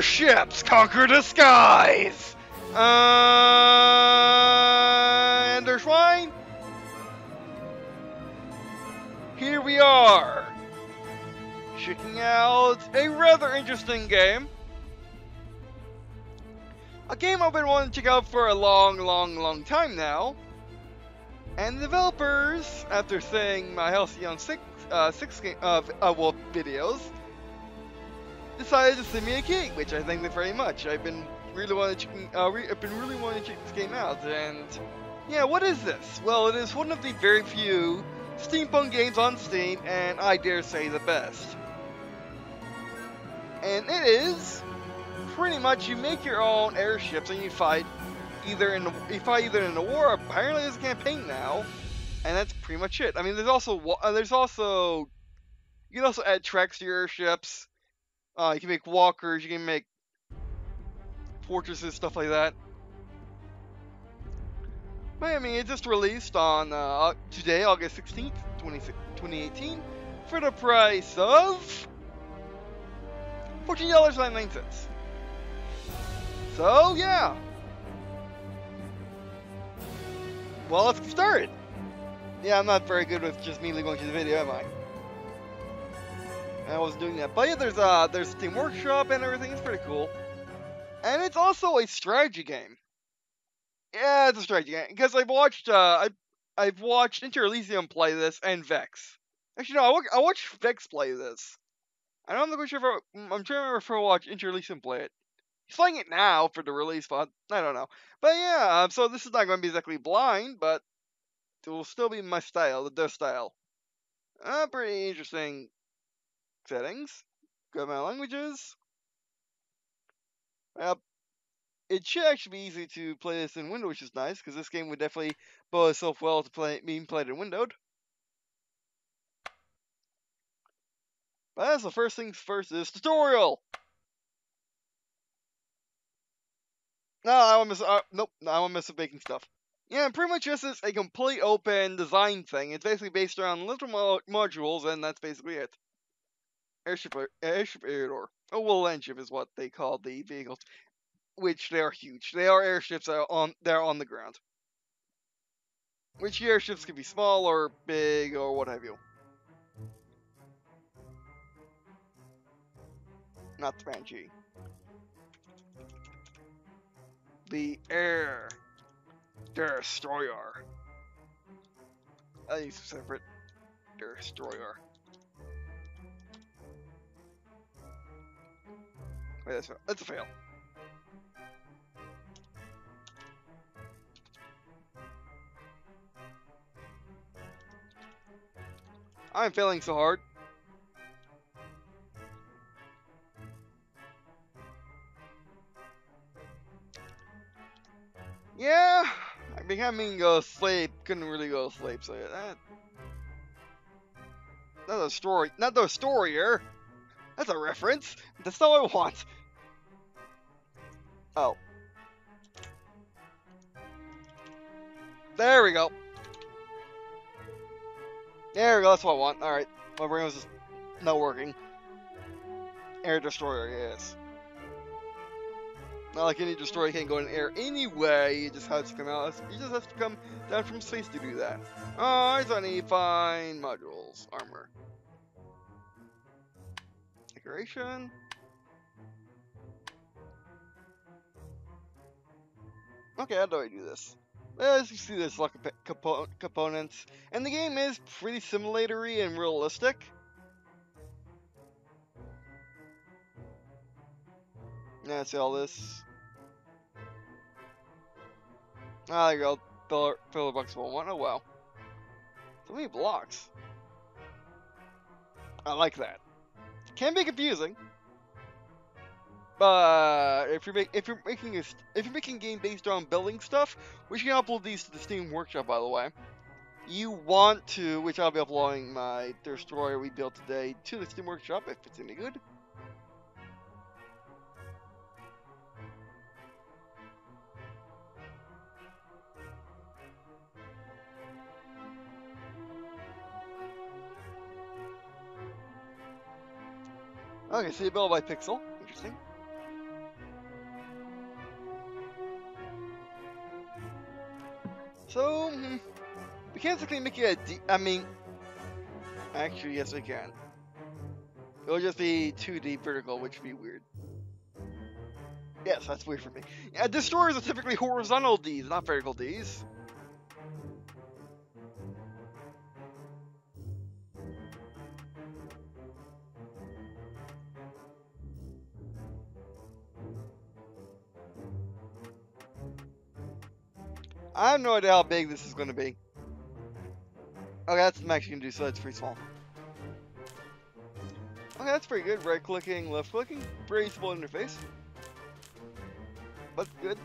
Airships conquer the skies! Uh, and there's Schwein. Here we are, checking out a rather interesting game. A game I've been wanting to check out for a long, long, long time now. And the developers, after seeing my Halcyon 6, uh, 6 game, uh, uh, well, videos, decided to send me a key, which I thank them very much. I've been really wanting to check, uh, re I've been really wanting to check this game out, and yeah, what is this? Well, it is one of the very few steampunk games on Steam, and I dare say the best. And it is pretty much you make your own airships and you fight either in you fight either in the war. Apparently, there's a campaign now, and that's pretty much it. I mean, there's also uh, there's also you can also add tracks to your airships. Uh, you can make walkers. You can make fortresses, stuff like that. But I mean, it just released on uh, today, August 16th, 2018, for the price of $14.99. So, yeah. Well, let's get started. Yeah, I'm not very good with just immediately going to the video, am I? I was doing that. But yeah, there's uh, there's Steam Workshop and everything. It's pretty cool. And it's also a strategy game. Yeah, it's a strategy game because I've watched uh, I I've watched Inter Elysium play this and Vex. Actually, no, I, I watched Vex play this. I don't know sure if I, I'm trying to remember if I watched Inter Elysium play it. He's playing it now for the release, but I don't know. But yeah, um, so this is not going to be exactly blind, but it will still be my style, the their style. Uh, pretty interesting settings. go amount of languages. Yep. It should actually be easy to play this in Windows, which is nice, because this game would definitely bow itself well to play being played in windowed. But as the first things first is tutorial. No, I want to miss. Uh, nope, no, I want to miss the baking stuff. Yeah, pretty much this is a complete open design thing. It's basically based around little mo modules, and that's basically it. Airship, airship, air A wool engine is what they call the vehicles, which they are huge. They are airships that are on they're on the ground. Which airships can be small or big or what have you. Not the Banshee the air destroyer. I need some separate destroyer. Wait, that's a, that's a fail. I'm failing so hard. Yeah, I mean, go sleep. Couldn't really go to sleep, so that. Not a story. Not the story here. That's a reference. That's all I want. Oh. There we go. There we go, that's what I want. Alright. My brain was just not working. Air Destroyer, yes. Not like any destroyer can go in air anyway, it just has to come out. You just have to come down from space to do that. So I need fine modules. Armor. Decoration. Okay, how do I do this? As you see, there's a like compo components, and the game is pretty simulatory and realistic. Yeah, see all this. Ah, there you go. Filler, filler box one. Oh, wow. So many blocks. I like that. Can be confusing. But if you're make, if you're making a if you're making a game based on building stuff, which you can upload these to the Steam Workshop by the way, you want to, which I'll be uploading my destroyer we built today to the Steam Workshop if it's any good. Okay, so you build by pixel. Interesting. So, hmm, we can't exactly make it a D. I mean, actually, yes, we can. It'll just be 2D vertical, which would be weird. Yes, that's weird for me. Yeah, destroyers are typically horizontal Ds, not vertical Ds. I have no idea how big this is going to be. Okay, that's the max you can do, so that's pretty small. Okay, that's pretty good. Right clicking, left clicking. Pretty simple interface. But good.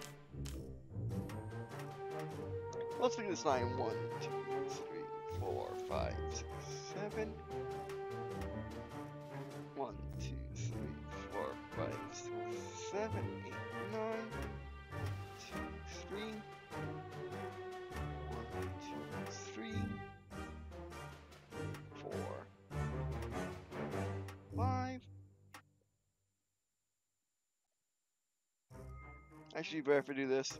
Let's make this 9. 1, 2, 3, 4, 5, 6, 7. 1, 2, 3, 4, 5, 6, 7, 8, 9. 2, 3. Actually, you better do this.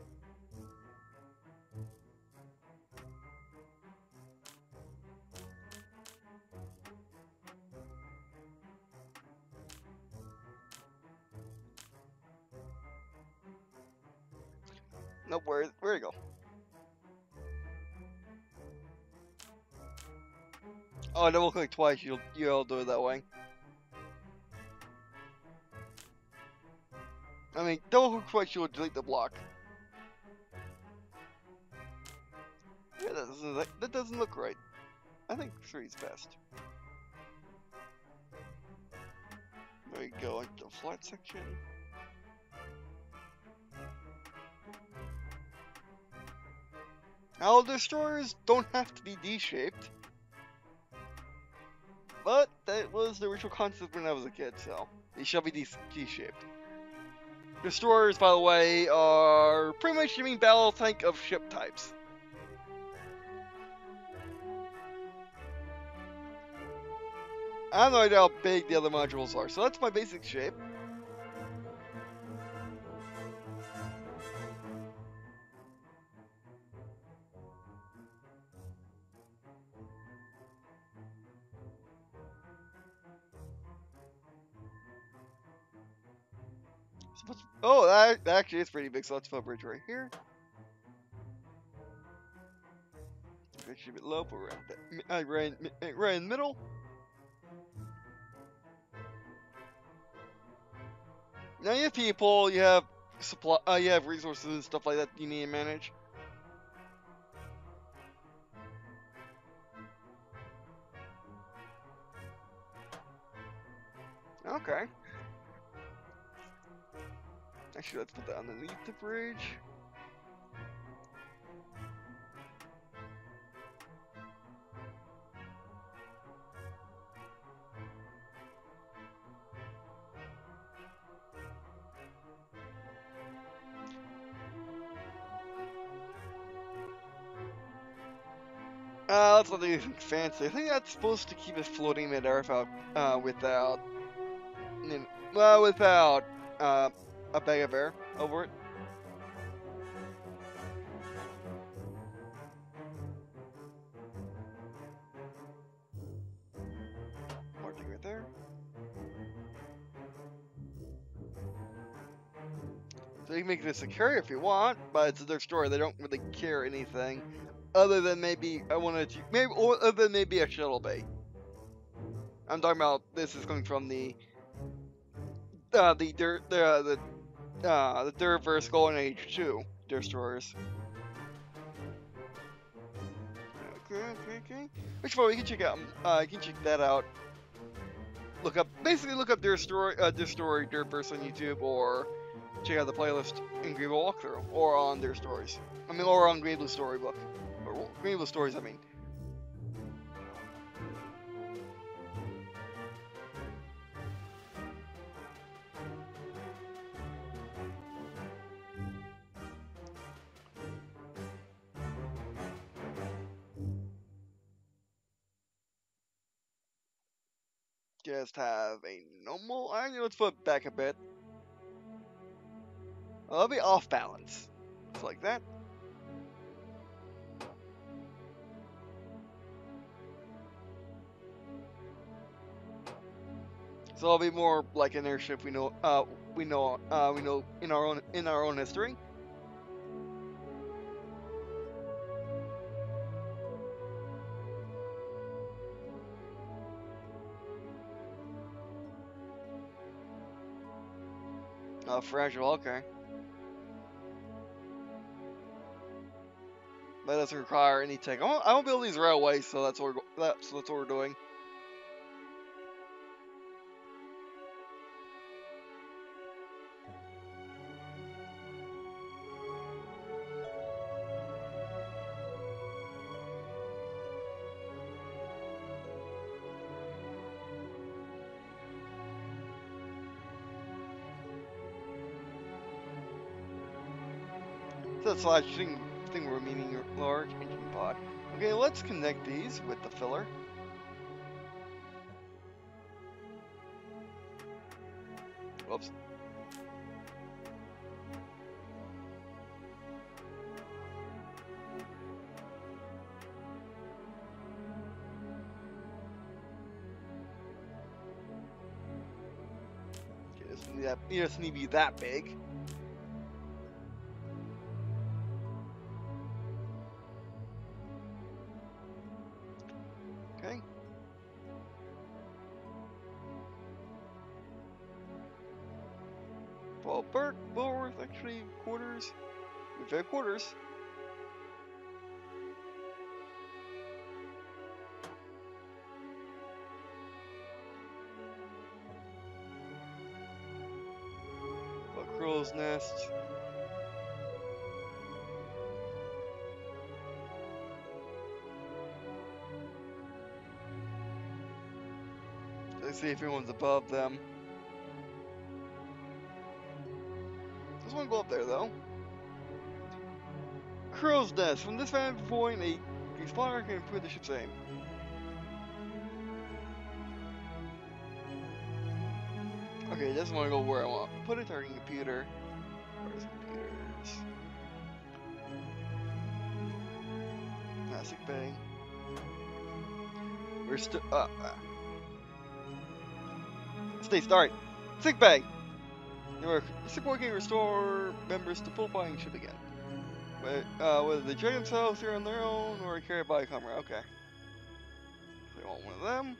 Nope, where, where you go? Oh, double click twice, you'll, you'll do it that way. Mean, double click twice, you'll delete the block. Yeah, that doesn't, that, that doesn't look right. I think three's best. There we go, like the flat section. Now, destroyers don't have to be D-shaped. But that was the original concept when I was a kid, so they shall be D-shaped. Destroyers, by the way, are pretty much the main battle tank of ship types. I have no idea how big the other modules are, so that's my basic shape. Oh, that, that actually is pretty big, so let's put a bridge right here. Bridge should be low, but right, uh, right, in, right in the middle. Now you have people, you have supply, uh, you have resources and stuff like that you need to manage. Okay. Actually, let's put that underneath the bridge. Uh, that's not anything fancy. I think that's supposed to keep it floating mid-air without, uh, without, well, without, uh, a bag of air over it. Marking right there. So you can make this a carrier if you want, but it's their story. They don't really care anything other than maybe I wanted to maybe or other than maybe a shuttle bay. I'm talking about this is coming from the uh, the dirt the uh, the uh, the third verse Golden Age 2 destroyers. Okay, okay, okay. Which one we can check out? Uh, you can check that out. Look up, basically look up their story, uh, story, Derverse on YouTube, or check out the playlist in Green&Blue Walkthrough, or on their stories. I mean, or on Green&Blue Storybook, or Green&Blue Stories. I mean. just have a normal iron. Let's put back a bit. I'll be off balance. Just like that. So I'll be more like an airship we know uh, we know uh, we know in our own in our own history. Fragile, okay. That doesn't require any tech. I won't, I won't build these railways, so that's what we're, that's, that's what we're doing. That's last thing, thing we're meaning large engine pod. Okay, let's connect these with the filler. Whoops. Okay, this need that, doesn't need to be that big. Okay. Well, Burt, Bulworth, actually, quarters. We've had quarters. Crow's nest. See if anyone's above them. Just want to go up there though. Crow's nest. From this vantage point, a, a spotter can improve the ship's aim. Okay, just want to go where I want. Put a targeting computer. Where's computers? Plastic bay. We're still. Uh, uh. Stay start. Sick bay. Sick boy can restore members to full flying ship again. But, uh, whether they drag themselves here on their own or carried by a comrade. Okay. They want one of them.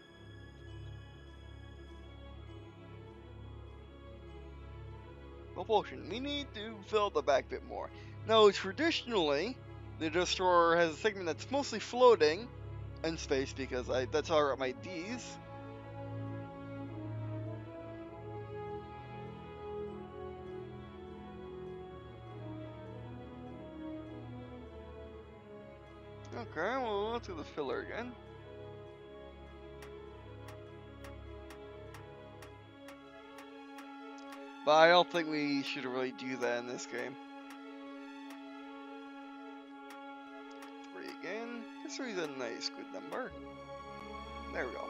Propulsion. We need to fill the back bit more. Now, traditionally, the destroyer has a segment that's mostly floating in space because I that's how I wrote my D's. Okay, well, let's do the filler again. But I don't think we should really do that in this game. Three again. Guess three's a nice, good number. There we go.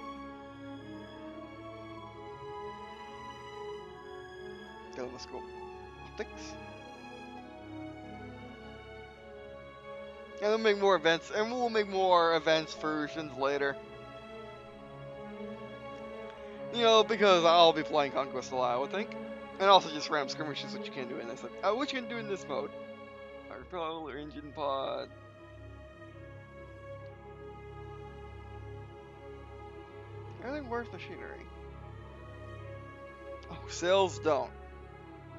Then optics. And we'll make more events, and we'll make more events versions later. You know, because I'll be playing Conquest a lot, I would think. And also just random skirmishes, which you can do in this. Uh, what you can do in this mode? Fire propellor, engine pod. Anything worth machinery? Oh, sails don't.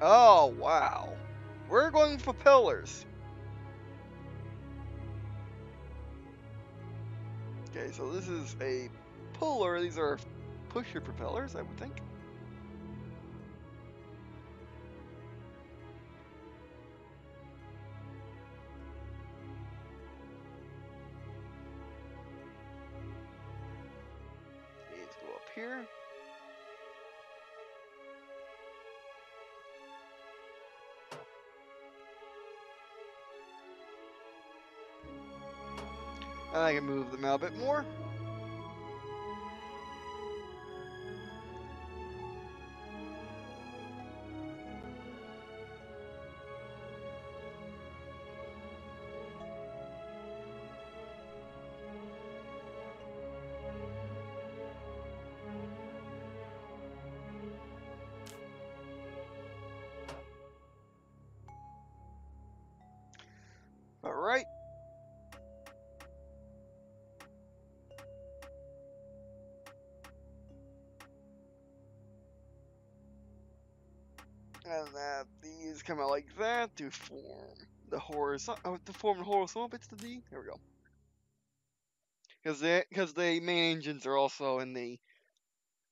Oh, wow. We're going for pillars. Okay, so this is a puller. These are pusher propellers, I would think. And I can move them out a bit more. Come out like that to form the horizontal, oh, to form the horizontal bits of the D. There we go. Because the because the main engines are also in the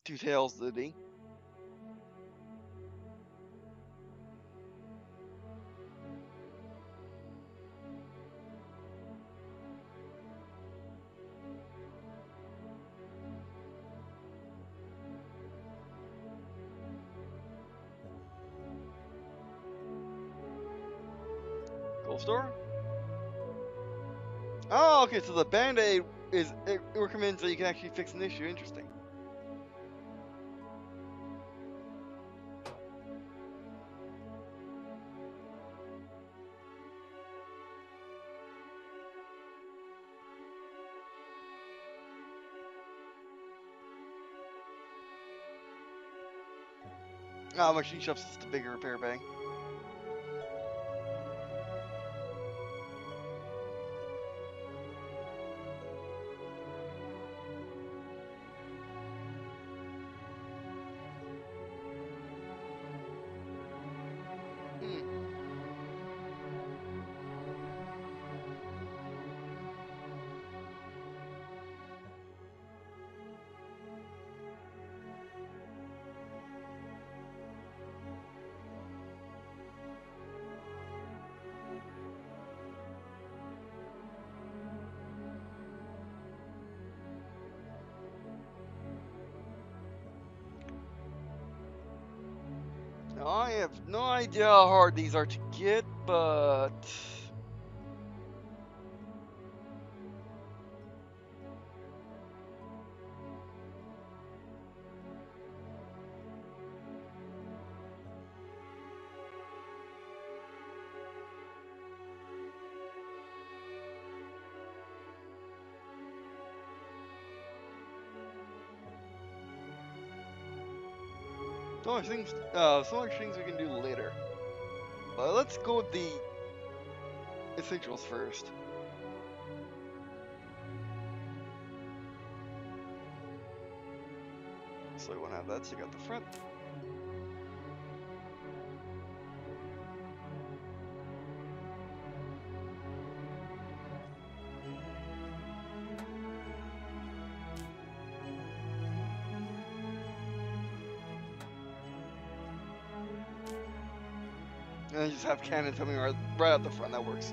two tails of the D. Coal store. Oh, okay. So the band-aid is it recommends that you can actually fix an issue. Interesting. Ah, machine shop's just a bigger repair bay. Have no idea how hard these are to get, but much things, uh, so much things we can do later. But let's go with the essentials first. So we want to have that so you got the front. Have cannons coming right, right out the front. That works.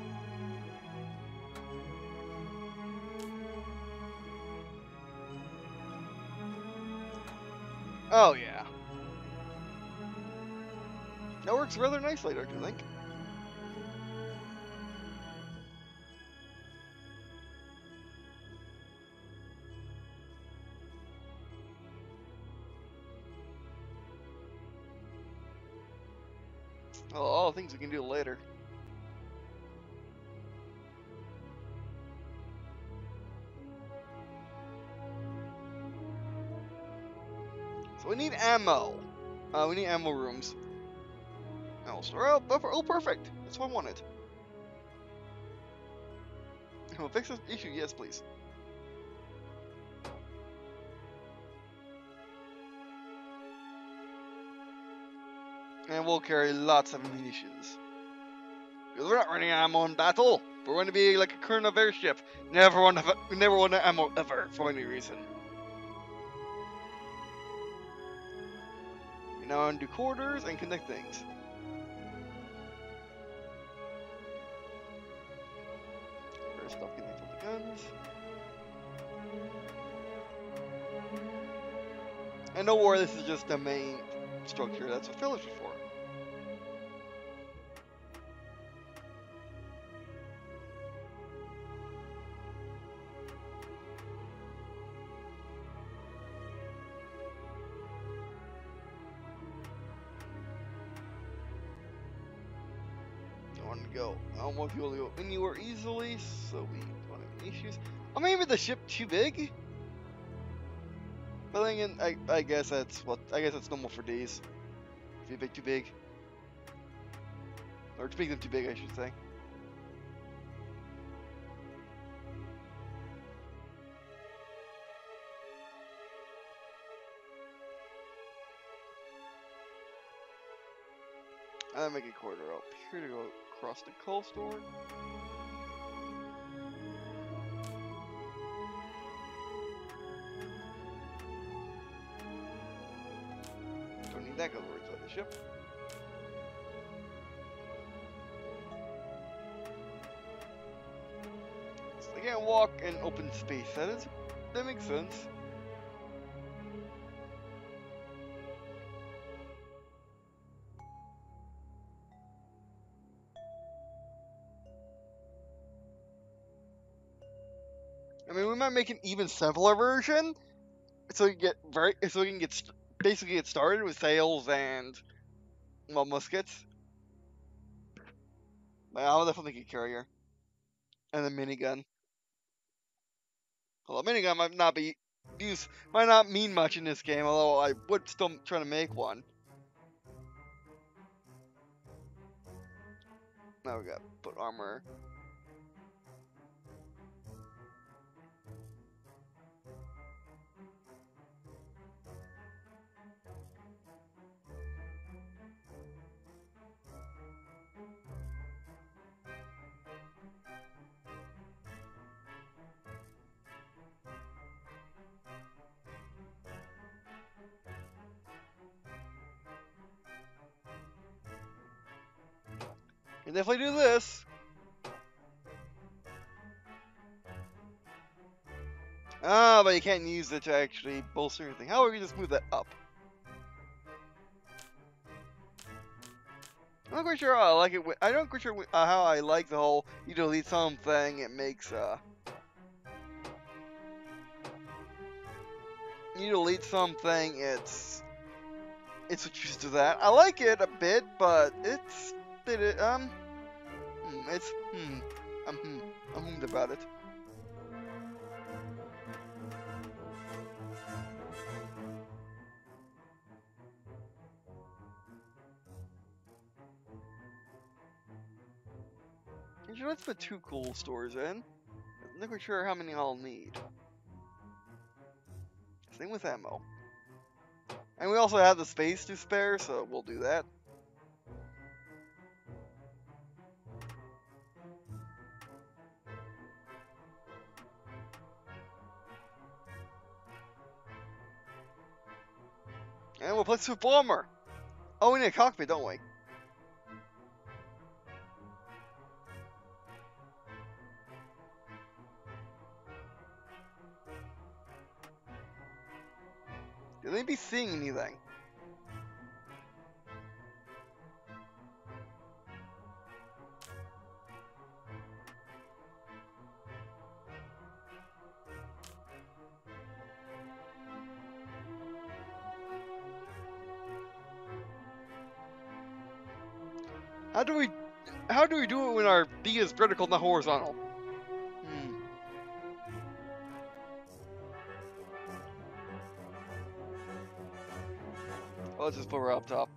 Oh yeah. That works rather nicely, don't you think? So we need ammo. Uh, we need ammo rooms. Oh, store out. Oh, perfect. That's what I wanted. We'll fix this issue. Yes, please. And we'll carry lots of munitions. Because we're not running ammo in battle. We're going to be like a current of airship. Never to, never want ammo ever for any reason. Now undo quarters and connect things. First off, connect all the guns. And don't worry, this is just the main structure. That's what fillers are for. Go. I don't want people to go anywhere easily, so we don't have any issues. Oh, maybe the ship too big? But then again, I, I guess that's what I guess that's normal for these. If you make too big. Or to make them too big, I should say. Make a corridor here to go across the. Don't need that go towards the ship. So they can't walk in open space. That is, that makes sense. I mean, we might make an even simpler version, so you get very, so we can get basically get started with sails and well muskets. But I'll definitely get carrier and a minigun. Although minigun might not be use might not mean much in this game, although I would still try to make one. Now we got put armor. And if I do this, ah, but you can't use it to actually bolster anything. How about we just move that up? I'm not quite sure how I like it. I don't quite sure uh, how I like the whole you delete something, it makes uh. You delete something, it's it's it switches to that. I like it a bit, but it's did it um hmm, it's hmm I'm hmm I'm hummed about it. Let's put two coal stores in. I'm not quite sure how many I'll need. Same with ammo. And we also have the space to spare, so we'll do that. And we'll put Super Armor. Oh, we need a cockpit, don't we? Can they be seeing anything? Is vertical, not horizontal? Hmm. Well, let's just put her up top.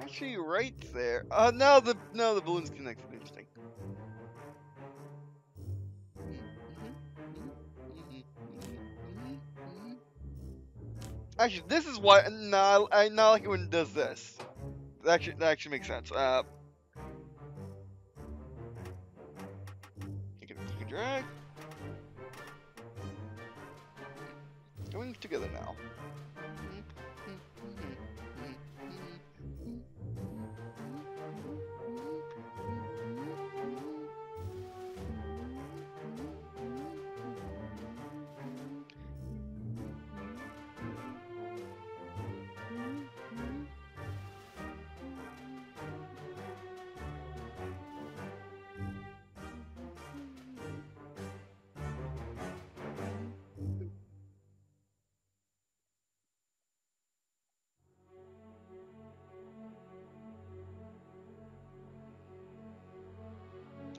Actually, right there. Uh, now the now the balloon's connected. Interesting. Actually, this is why. No, I not like it when it does this. That actually, that actually makes sense. Uh, you can, you can drag. Going together now.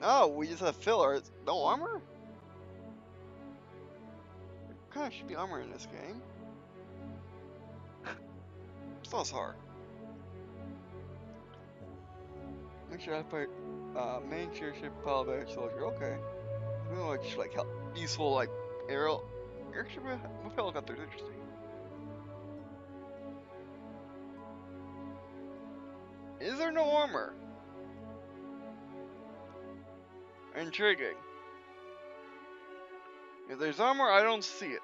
Oh, we just have filler. It's no armor? There kind of should be armor in this game. Still hard. Make sure I put uh, main chairship pilot batch soldier. Okay. Something like just like help, useful like aerial airship helicopter's interesting. Is there no armor? Intriguing. If there's armor, I don't see it.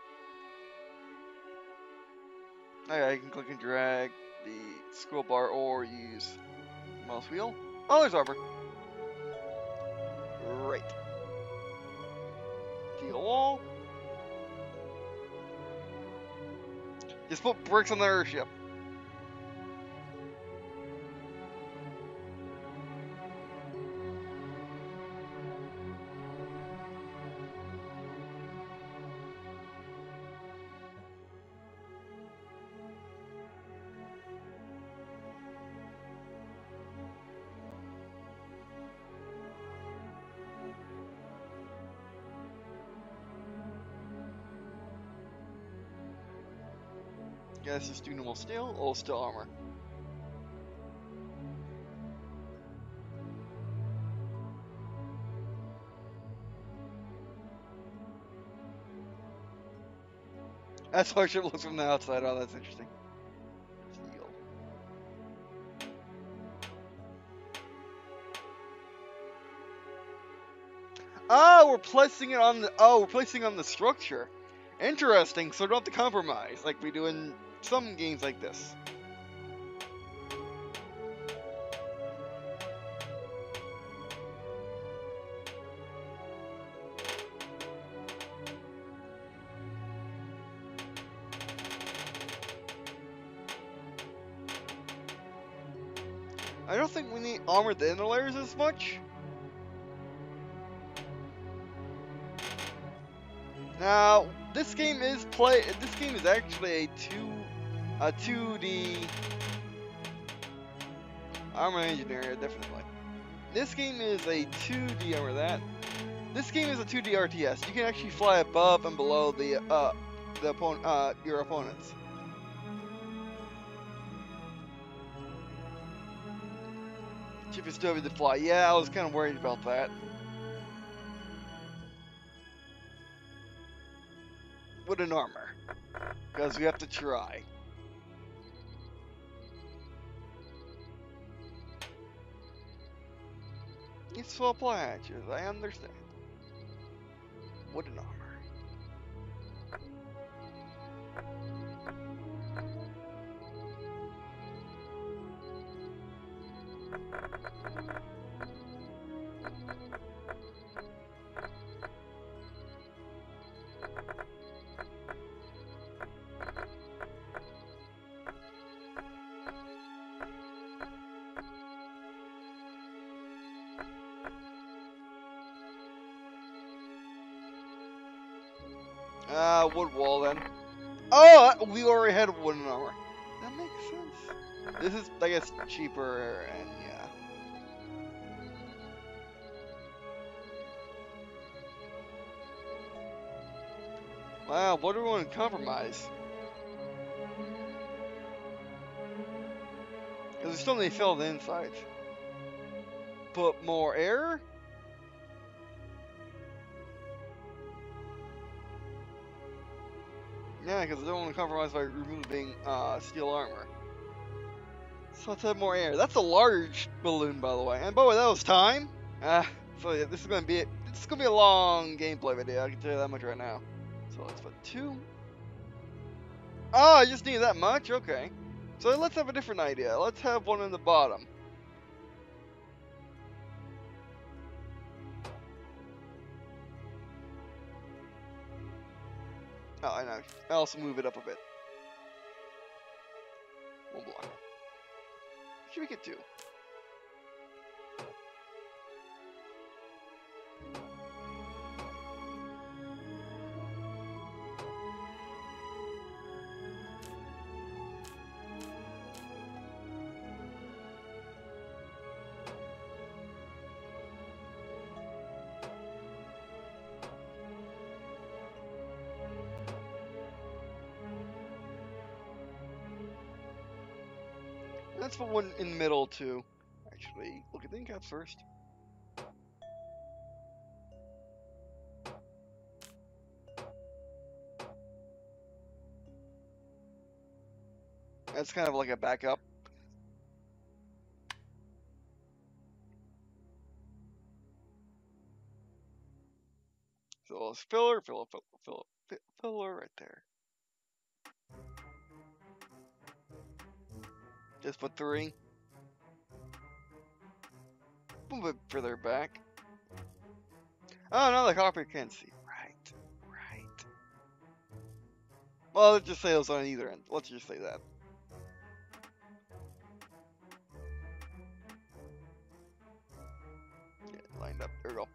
Oh, okay, I can click and drag the scroll bar or use mouse wheel. Oh, there's armor. Right. Steel wall. Just put bricks on the airship. Guess just do normal steel or steel armor. That's how ship looks from the outside. Oh, that's interesting. Steel. Oh, we're placing it on the. Oh, we're placing it on the structure. Interesting. So we don't have to compromise like we do in some games like this. I don't think we need armor the inner layers as much. Now, this game is play. This game is actually a two, a 2D armor engineer, definitely. This game is a 2D armor that. This game is a 2D RTS. You can actually fly above and below the uh the opponent uh your opponents. Chip is still able to fly. Yeah, I was kind of worried about that. with an armor. Because we have to try. Hatches, I understand. Wooden armor. Wood wall then. Oh, we already had wooden armor. That makes sense. This is, I guess, cheaper and yeah. Wow, what do we want to compromise? Because we still need to fill the insides. Put more air? Because I don't want to compromise by removing uh, steel armor. So let's have more air. That's a large balloon, by the way. And by the way, that was time. Uh, so yeah, this is gonna be it. this is gonna be a long gameplay video. I can tell you that much right now. So let's put two. Oh, I just need that much. Okay. So let's have a different idea. Let's have one in the bottom. Oh, I know. I also move it up a bit. One block. Should we get two? let's put one in the middle too. Actually, look at the cap first. That's kind of like a backup. So it's filler, filler, filler, filler, filler right there. Just put three. A little bit further back. Oh, no, the copper can't see. Right, right. Well, let's just say those on either end. Let's just say that. Lined up. There we go.